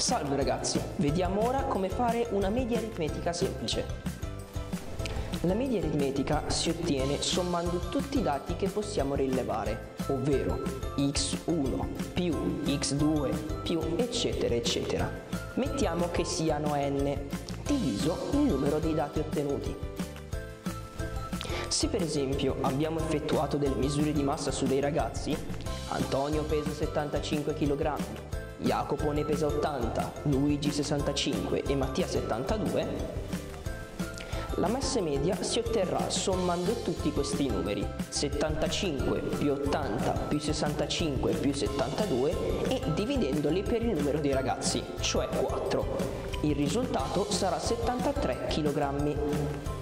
Salve ragazzi, vediamo ora come fare una media aritmetica semplice. La media aritmetica si ottiene sommando tutti i dati che possiamo rilevare, ovvero x1 più x2 più eccetera eccetera. Mettiamo che siano n, diviso il numero dei dati ottenuti. Se per esempio abbiamo effettuato delle misure di massa su dei ragazzi, Antonio pesa 75 kg, Jacopo ne pesa 80, Luigi 65 e Mattia 72, la massa media si otterrà sommando tutti questi numeri, 75 più 80 più 65 più 72 e dividendoli per il numero dei ragazzi, cioè 4. Il risultato sarà 73 kg.